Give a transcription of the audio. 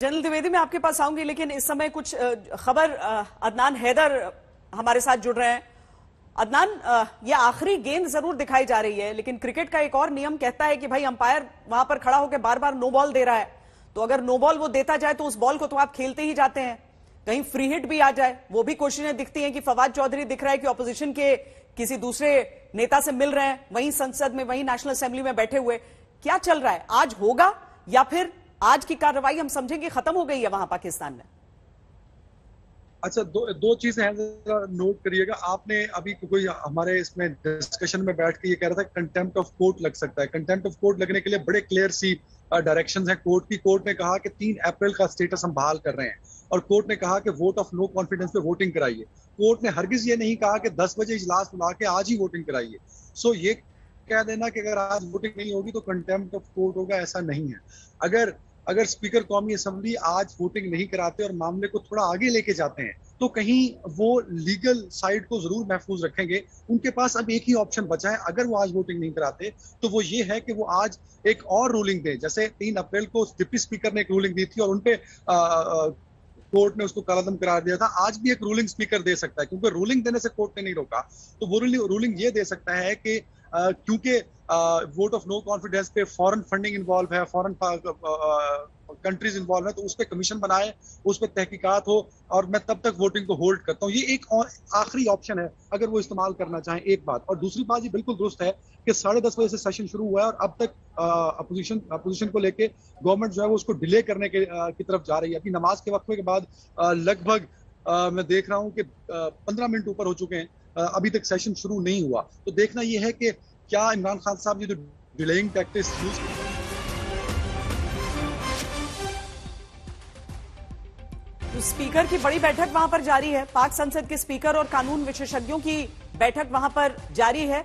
General Dwivedi मैं आपके पास आऊँगी, लेकिन इस समय कुछ खबर अदनान हैदर हमारे साथ जुड़ रहे हैं। अदनान ये आखिरी गेंद ज़रूर दिखाई जा रही है, लेकिन क्रिकेट का एक और नियम कहता है कि भाई अंपायर वहाँ पर खड़ा होकर बार बार नो बॉल दे रहा है। तो अगर नो बॉल वो देता जाए तो उस बॉल को तो आप खेलते ही जाते हैं। कहीं फ्री हिट भी आ जाए, वो भी कोशिशें दिखती हैं कि फवाद चौधरी दिख रहा है कि ऑपोजिशन के किसी दूसरे नेता से मिल रहे हैं, वहीं संसद में, वहीं नेशनल असेंबली में बैठे हुए। क्या चल रहा है? आज होगा या फिर आज की कार्रवाई हम समझेंगे खत्म हो गई है वहाँ पाकिस्तान में। अच्छा दो दो चीज़ें हैं नोट करिएगा। आपने अभी कोई हमारे इसमें डिस्कशन में बैठ के ये कह रहा था कंटेम्प्ट ऑफ़ कोर्ट लग सकता है। कंटेम्प्ट ऑफ़ कोर्ट लगने के लिए बड़े क्लियर सी डायरेक्शन है। कोर्ट की कोर्ट ने कहा कि तीन अप्रैल का स्टेटस हम बहाल कर रहे हैं। और कोर्ट ने कहा कि वोट ऑफ़ नो कॉन्फिडेंस पे वोटिंग कराइए। कोर्ट ने हरगिज ये नहीं कहा कि 10 बजे इजलास बुला के आज ही वोटिंग कराइए। सो ये कह देना कि अगर आज वोटिंग नहीं होगी तो कंटेम्प्ट ऑफ़ कोर्ट होगा, ऐसा नहीं है। अगर अगर स्पीकर कौमी असम्बली आज वोटिंग नहीं कराते और मामले को थोड़ा आगे लेके जाते हैं तो कहीं वो लीगल साइड को ज़रूर महफूज रखेंगे। उनके पास अब एक ही ऑप्शन बचा है, अगर वो आज वोटिंग नहीं कराते तो वो ये है कि वो आज एक और रूलिंग दे। जैसे तीन अप्रैल को डिप्टी स्पीकर ने एक रूलिंग दी थी और उनपे कोर्ट ने उसको कलादम करार दिया था। आज भी एक रूलिंग स्पीकर दे सकता है, क्योंकि रूलिंग देने से कोर्ट ने नहीं रोका। तो वो रूलिंग ये दे सकता है कि क्योंकि वोट ऑफ़ नो कॉन्फिडेंस पे फॉरेन फंडिंग इन्वॉल्व है फॉरेन कंट्रीज़ इन्वॉल्व है तो उस पर कमीशन बनाए उस पर तहकीकात हो और मैं तब तक वोटिंग को होल्ड करता हूँ। ये एक आखिरी ऑप्शन है अगर वो इस्तेमाल करना चाहें एक बात। और दूसरी बात ये बिल्कुल दुरुस्त है कि साढ़े दस बजे से सेशन शुरू हुआ है और अब तक अपोजिशन अपोजिशन को लेके गवर्नमेंट जो है वो उसको डिले करने के आ, की तरफ़ जा रही है। अभी नमाज़ के वक्फे के बाद लगभग मैं देख रहा हूँ कि पंद्रह मिनट ऊपर हो चुके हैं। अभी तक सेशन शुरू नहीं हुआ। तो देखना यह है कि क्या इमरान खान साहब ने जो डिलेइंग टैक्टिक्स यूज़ स्पीकर की बड़ी बैठक वहाँ पर जारी है। पाक संसद के स्पीकर और कानून विशेषज्ञों की बैठक वहाँ पर जारी है।